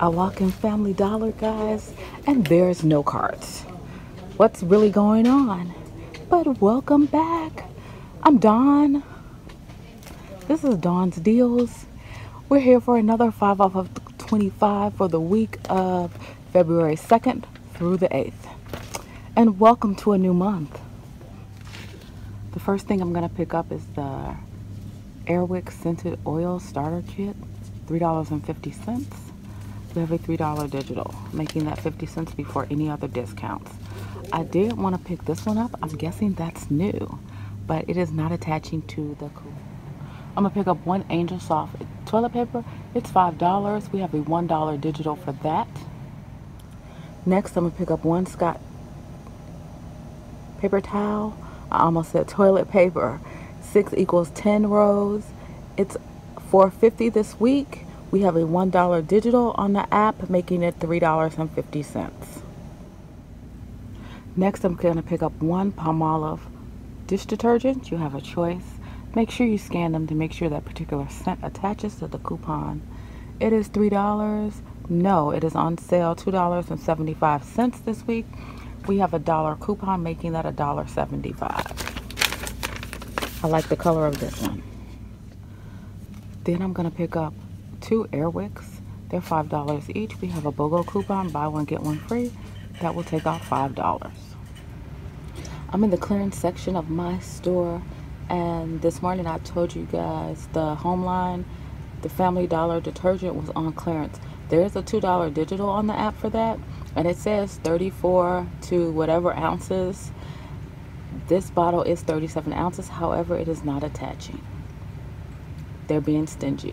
I walk in Family Dollar, guys, and there's no carts. What's really going on? But welcome back. I'm Dawn. This is Dawn's Deals. We're here for another 5 off of 25 for the week of February 2nd through the 8th. And welcome to a new month. The first thing I'm going to pick up is the Airwick Scented Oil Starter Kit, $3.50. We have a $3 digital, making that 50 cents before any other discounts. I did want to pick this one up. I'm guessing that's new, but it is not attaching to the. I'm gonna pick up one Angel Soft toilet paper. It's $5. We have a $1 digital for that. Next, I'm gonna pick up one Scott paper towel. I almost said toilet paper. Six equals 10 rows. It's 450 this week. We have a $1 digital on the app, making it $3.50. Next, I'm going to pick up one Palmolive dish detergent. You have a choice. Make sure you scan them to make sure that particular scent attaches to the coupon. It is $3. No, it is on sale $2.75 this week. We have a dollar coupon making that a dollar 75. I like the color of this one. Then I'm going to pick up two Airwicks. They're $5 each. We have a BOGO coupon, buy one, get one free. That will take off $5. I'm in the clearance section of my store. And this morning I told you guys the Homeline, the Family Dollar detergent was on clearance. There is a $2 digital on the app for that. And it says 34 to whatever ounces. This bottle is 37 ounces. However, it is not attaching. They're being stingy.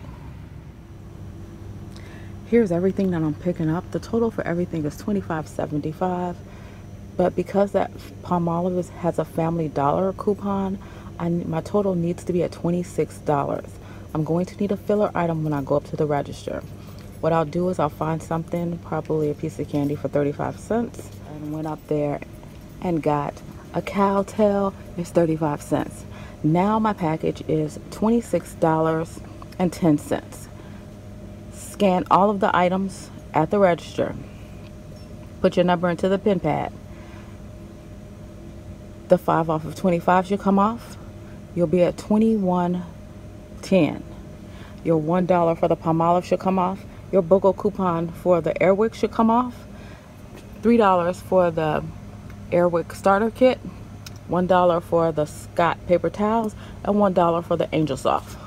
Here's everything that I'm picking up. The total for everything is $25.75. But because that Palmolive has a family dollar coupon, I, my total needs to be at $26. I'm going to need a filler item when I go up to the register. What I'll do is I'll find something, probably a piece of candy for 35 cents, and went up there and got a Cow Tale. It's 35 cents. Now my package is $26.10 scan all of the items at the register. Put your number into the pin pad. The 5 off of 25 should come off. You'll be at 21.10. Your $1 for the Palmolive should come off. Your BOGO coupon for the Airwick should come off. $3 for the Airwick starter kit. $1 for the Scott paper towels. And $1 for the Angel Soft.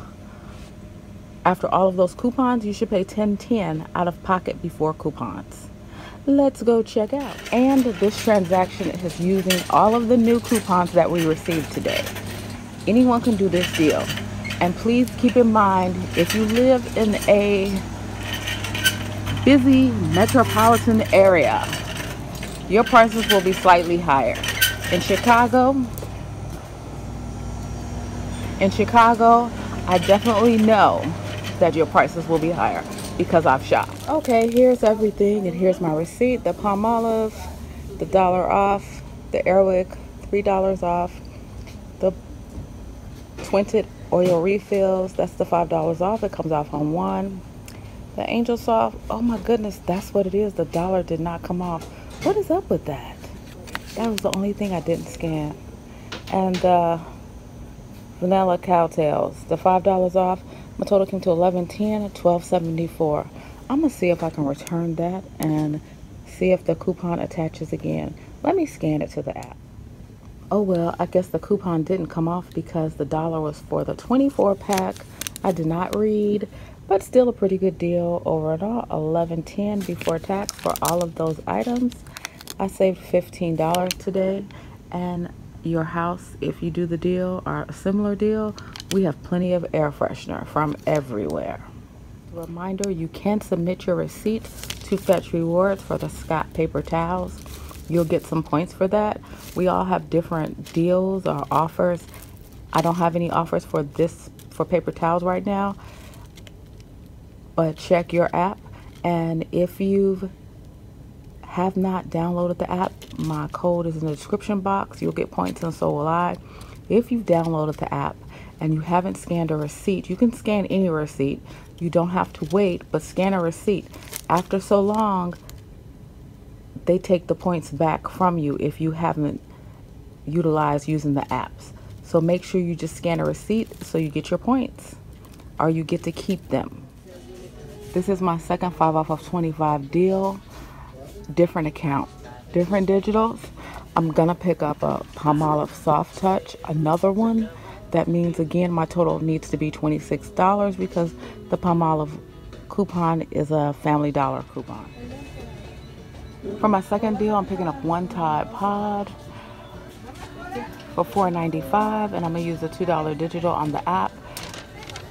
After all of those coupons, you should pay 1010 out of pocket before coupons. Let's go check out. And this transaction is using all of the new coupons that we received today. Anyone can do this deal. And please keep in mind, if you live in a busy metropolitan area, your prices will be slightly higher. In Chicago, in Chicago, I definitely know that your prices will be higher because I've shopped. Okay, here's everything and here's my receipt. The Palmolive, the dollar off, the Airwick, $3 off, the Twinted oil refills, that's the $5 off. It comes off on one. The Angel Soft, oh my goodness, that's what it is. The dollar did not come off. What is up with that? That was the only thing I didn't scan. And the Vanilla Cow Tales, the $5 off. My total came to 1110 1274 I'm going to see if I can return that and see if the coupon attaches again. Let me scan it to the app. Oh well, I guess the coupon didn't come off because the dollar was for the 24 pack. I did not read, but still a pretty good deal overall. 1110 before tax for all of those items. I saved $15 today and your house, if you do the deal or a similar deal, we have plenty of air freshener from everywhere. Reminder, you can submit your receipt to Fetch Rewards for the Scott paper towels. You'll get some points for that. We all have different deals or offers. I don't have any offers for this for paper towels right now. But check your app and if you have not downloaded the app, my code is in the description box. You'll get points and so will I. If you've downloaded the app, and you haven't scanned a receipt, you can scan any receipt. You don't have to wait, but scan a receipt. After so long, they take the points back from you if you haven't utilized using the apps. So make sure you just scan a receipt so you get your points or you get to keep them. This is my second 5 off of 25 deal. Different account, different digitals. I'm gonna pick up a Palmolive Soft Touch, another one. That means again my total needs to be $26 because the Palmolive coupon is a Family Dollar coupon. For my second deal, I'm picking up one Tide Pod for $4.95 and I'm gonna use a $2 digital on the app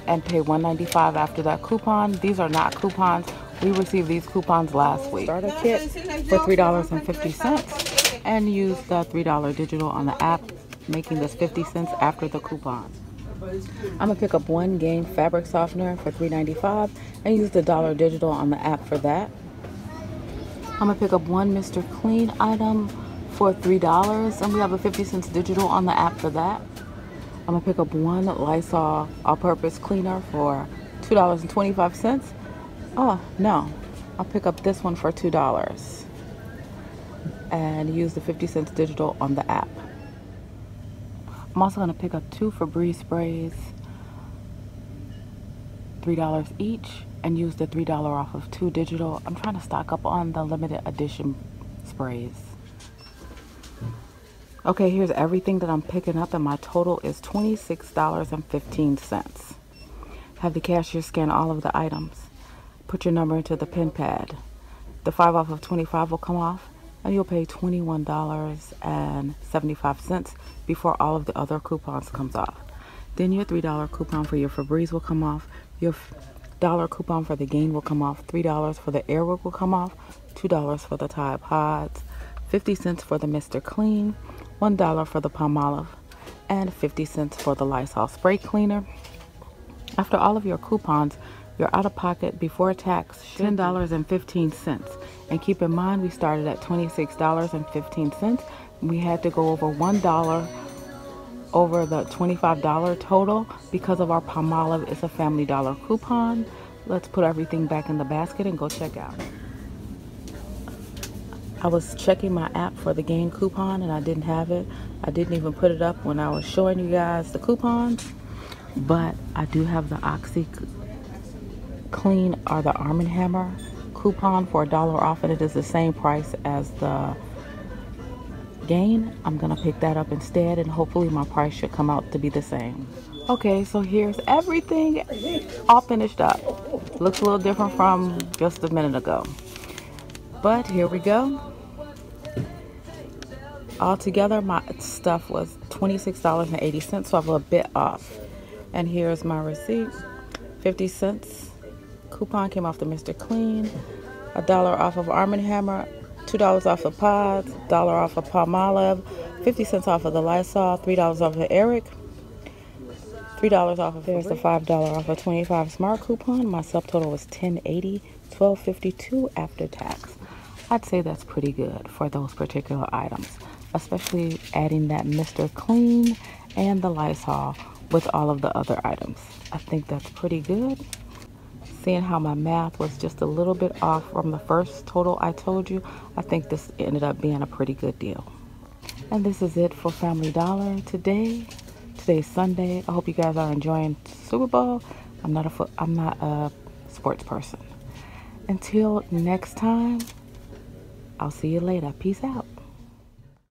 and pay $1.95 after that coupon. These are not coupons. We received these coupons last week. Starter kit for $3.50 and use the $3 digital on the app, making this 50 cents after the coupon. I'm gonna pick up one Gain fabric softener for $3.95 and use the dollar digital on the app for that. I'm gonna pick up one Mr. Clean item for $3 and we have a 50 cents digital on the app for that. I'm gonna pick up one Lysol all-purpose cleaner for $2.25. Oh, no. I'll pick up this one for $2 and use the 50 cents digital on the app. I'm also gonna pick up two Febreze sprays, $3 each, and use the $3 off of two digital. I'm trying to stock up on the limited edition sprays. Okay, here's everything that I'm picking up and my total is $26.15. Have the cashier scan all of the items. Put your number into the pin pad. The 5 off of 25 will come off and you'll pay $21.75 before all of the other coupons comes off. Then your $3 coupon for your Febreze will come off. Your dollar coupon for the Gain will come off. $3 for the Airwick will come off. $2 for the Tide Pods. 50 cents for the Mr. Clean. $1 for the Palmolive, and 50 cents for the Lysol spray cleaner. After all of your coupons, your out of pocket before tax $10.15. And keep in mind, we started at $26.15. We had to go over $1 over the $25 total because of our Palmolive It's a family dollar coupon. Let's put everything back in the basket and go check out. I was checking my app for the Gain coupon and I didn't have it. I didn't even put it up when I was showing you guys the coupons. But I do have the Oxy Clean are the Arm & Hammer coupon for a dollar off and it is the same price as the Gain. I'm to pick that up instead and hopefully my price should come out to be the same. Okay, so here's everything all finished up. Looks a little different from just a minute ago. But here we go. Altogether, my stuff was $26.80, so I'm a bit off. And here's my receipt. 50 cents. Coupon came off the Mr. Clean. A dollar off of Arm & Hammer. $2 off of Pods. Dollar off of Palmolive. 50 cents off of the Lysol. $3 off of Airwick. $3 off of There's the $5 off of 25 Smart coupon. My subtotal was 1080 1252 after tax. I'd say that's pretty good for those particular items especially adding that Mr. Clean and the Lysol with all of the other items. I think that's pretty good. Seeing how my math was just a little bit off from the first total I told you, I think this ended up being a pretty good deal. And this is it for Family Dollar today. Today's Sunday. I hope you guys are enjoying Super Bowl. I'm not a I'm not a sports person. Until next time, I'll see you later. Peace out.